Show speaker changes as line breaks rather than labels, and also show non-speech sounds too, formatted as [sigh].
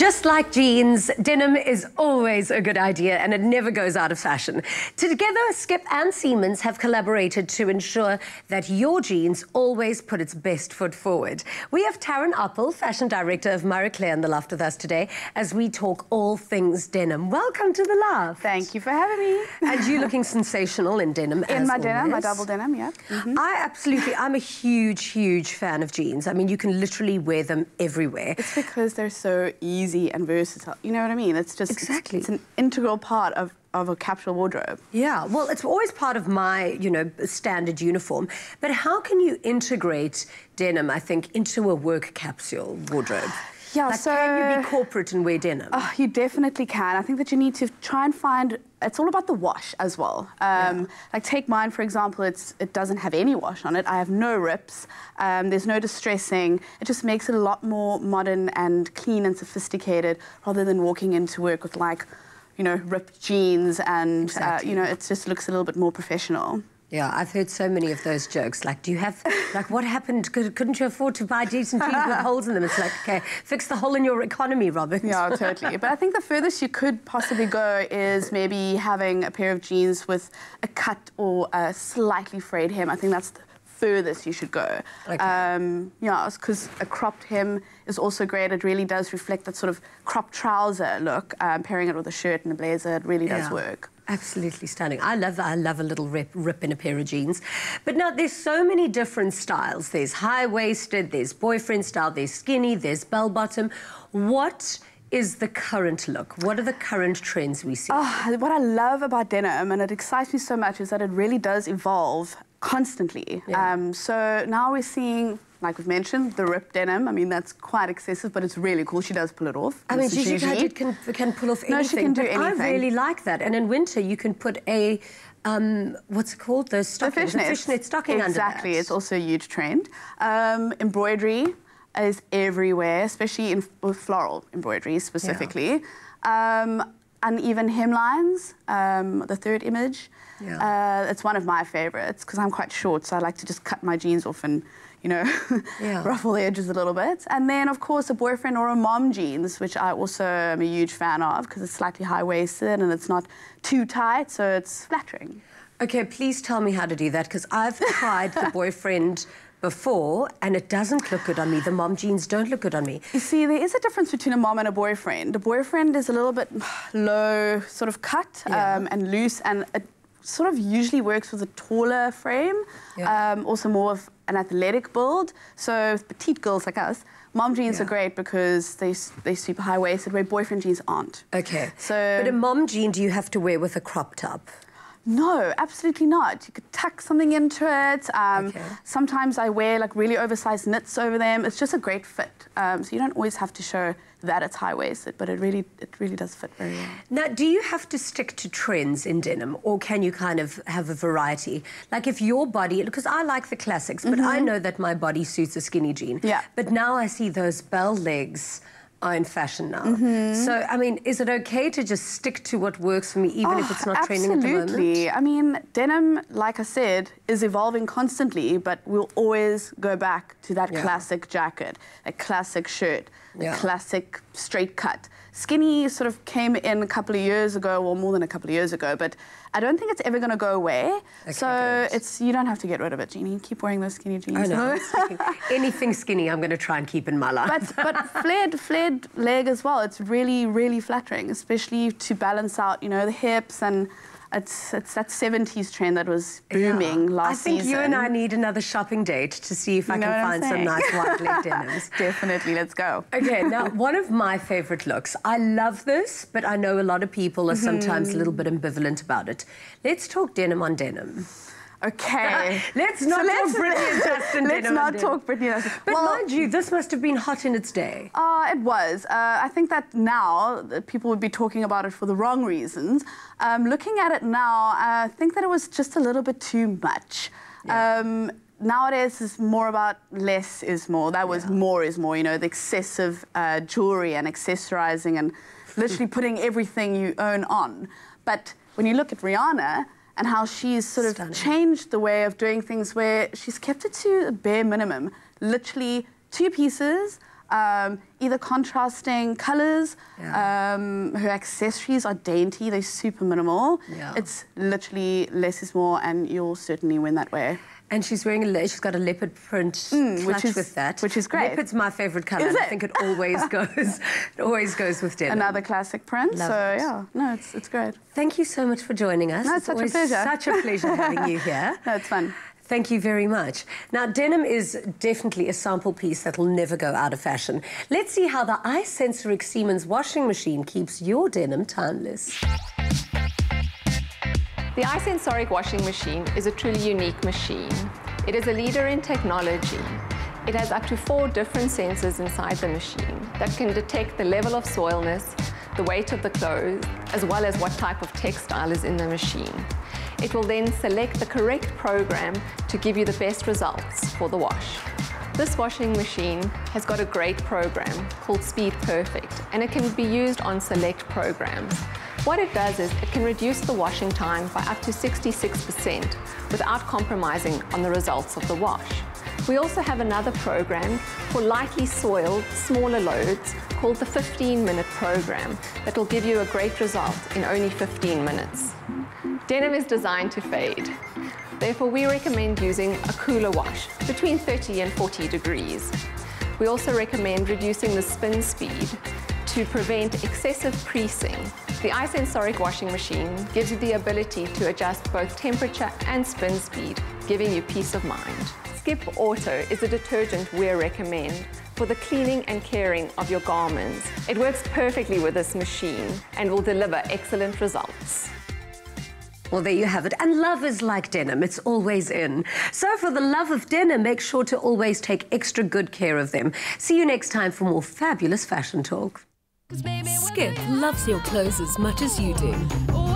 Just like jeans, denim is always a good idea and it never goes out of fashion. Together, Skip and Siemens have collaborated to ensure that your jeans always put its best foot forward. We have Tarryn Oppel, fashion director of Marie Claire in the loft with us today as we talk all things denim. Welcome to the loft.
Thank you for having me.
and you looking sensational in denim as well.
In my
always.
denim, my double denim, yeah. Mm -hmm.
I absolutely, I'm a huge, huge fan of jeans. I mean, you can literally wear them everywhere.
It's because they're so easy and versatile. You know what I mean? It's just
exactly.
It's, it's an integral part of of a capsule wardrobe.
Yeah, well, it's always part of my, you know, standard uniform. But how can you integrate denim, I think, into a work capsule wardrobe?
Yeah,
like,
so...
Can you be corporate and wear denim?
Oh, you definitely can. I think that you need to try and find... It's all about the wash as well. Um, yeah. Like, take mine, for example. It's, it doesn't have any wash on it. I have no rips. Um, there's no distressing. It just makes it a lot more modern and clean and sophisticated rather than walking into work with, like, you know, ripped jeans and, exactly. uh, you know, it just looks a little bit more professional.
Yeah, I've heard so many of those jokes. Like, do you have, like, what happened? Could, not you afford to buy decent jeans with holes in them? It's like, okay, fix the hole in your economy, Robert.
Yeah, totally. But I think the furthest you could possibly go is maybe having a pair of jeans with a cut or a slightly frayed hem. I think that's the furthest you should go. Okay. Um, yeah, because a cropped hem is also great. It really does reflect that sort of cropped trouser look. Um, pairing it with a shirt and a blazer, it really does yeah. work.
Absolutely stunning. I love I love a little rip, rip in a pair of jeans. But now there's so many different styles. There's high-waisted, there's boyfriend style, there's skinny, there's bell-bottom. What is the current look? What are the current trends we see?
Oh, what I love about denim, and it excites me so much, is that it really does evolve constantly. Yeah. Um, so now we're seeing like we've mentioned, the ripped denim. I mean, that's quite excessive, but it's really cool. She does pull it off.
I mean, Gigi Hadid can, can pull off anything.
No, she can do anything.
I really like that. And in winter, you can put a, um, what's it called? Those stockings.
The fishnet.
fishnet stocking
Exactly. It's also a huge trend. Um, embroidery is everywhere, especially in with floral embroidery specifically. Yeah. Um, uneven hemlines, um, the third image. Yeah. Uh, it's one of my favorites because I'm quite short, so I like to just cut my jeans off and you know, [laughs] yeah. ruffle the edges a little bit. And then, of course, a boyfriend or a mom jeans, which I also am a huge fan of because it's slightly high-waisted and it's not too tight, so it's flattering.
Okay, please tell me how to do that because I've tried the [laughs] boyfriend before and it doesn't look good on me. The mom jeans don't look good on me.
You see, there is a difference between a mom and a boyfriend. A boyfriend is a little bit [sighs] low sort of cut yeah. um, and loose and it sort of usually works with a taller frame, yeah. um, also more of an athletic build. So petite girls like us, mom jeans yeah. are great because they, they're super high-waisted, where boyfriend jeans aren't.
Okay. So, but a mom jean do you have to wear with a crop top?
No, absolutely not. You could tuck something into it. Um, okay. Sometimes I wear like really oversized knits over them. It's just a great fit. Um, so you don't always have to show that it's high waisted, but it really it really does fit very well.
Now, do you have to stick to trends in denim, or can you kind of have a variety? Like if your body, because I like the classics, but mm -hmm. I know that my body suits a skinny jean.
Yeah.
But now I see those bell legs in fashion now. Mm -hmm. So, I mean, is it okay to just stick to what works for me, even oh, if it's not
absolutely.
training at the moment?
Absolutely. I mean, denim, like I said, is evolving constantly, but we'll always go back to that yeah. classic jacket, a classic shirt, yeah. classic straight cut. Skinny sort of came in a couple of years ago, or more than a couple of years ago, but I don't think it's ever going to go away. Okay, so good. it's you don't have to get rid of it, Jeannie. Keep wearing those skinny jeans.
I know. [laughs] [laughs] Anything skinny, I'm going to try and keep in my life.
But, but [laughs] flared, flared leg as well. It's really, really flattering, especially to balance out, you know, the hips and it's, it's that 70s trend that was booming yeah. last
season. I think
season.
you and I need another shopping date to see if you I can find some nice white leg [laughs] denims.
Definitely, let's go.
Okay, now one of my favorite looks. I love this, but I know a lot of people are sometimes mm -hmm. a little bit ambivalent about it. Let's talk denim on denim.
Okay. [laughs]
let's not so talk let's, Britney and [laughs] Justin
Let's not talk Britney and
But well, mind you, this must have been hot in its day.
Uh, it was. Uh, I think that now people would be talking about it for the wrong reasons. Um, looking at it now, I think that it was just a little bit too much. Yeah. Um, nowadays it's more about less is more. That was yeah. more is more, you know, the excessive uh, jewelry and accessorizing and literally putting everything you own on. But when you look at Rihanna, and how she's sort of Stunning. changed the way of doing things where she's kept it to a bare minimum. Literally two pieces, Um, either contrasting colors, yeah. um, her accessories are dainty, they're super minimal. Yeah. It's literally less is more, and you'll certainly win that way.
And she's wearing a she's got a leopard print mm, which is, with that,
which is great.
Leopard's my favourite colour. I think it always [laughs] goes. It always goes with denim.
Another classic print. Love so it. yeah, no, it's it's great.
Thank you so much for joining us.
No, it's, it's such a pleasure.
Such a pleasure having you [laughs] here.
No, it's fun.
Thank you very much. Now, denim is definitely a sample piece that will never go out of fashion. Let's see how the iSensoric Siemens washing machine keeps your denim timeless.
The iSensoric washing machine is a truly unique machine. It is a leader in technology. It has up to four different sensors inside the machine that can detect the level of soilness, the weight of the clothes, as well as what type of textile is in the machine. It will then select the correct program to give you the best results for the wash. This washing machine has got a great program called Speed Perfect and it can be used on select programs. What it does is it can reduce the washing time by up to 66% without compromising on the results of the wash. We also have another program for lightly soiled, smaller loads called the 15 minute program that will give you a great result in only 15 minutes. Denim is designed to fade. Therefore, we recommend using a cooler wash between 30 and 40 degrees. We also recommend reducing the spin speed to prevent excessive creasing. The iSensoric washing machine gives you the ability to adjust both temperature and spin speed, giving you peace of mind. Skip Auto is a detergent we recommend for the cleaning and caring of your garments. It works perfectly with this machine and will deliver excellent results.
Well, there you have it. And love is like denim, it's always in. So, for the love of denim, make sure to always take extra good care of them. See you next time for more fabulous fashion talk.
Skip loves your clothes as much as you do.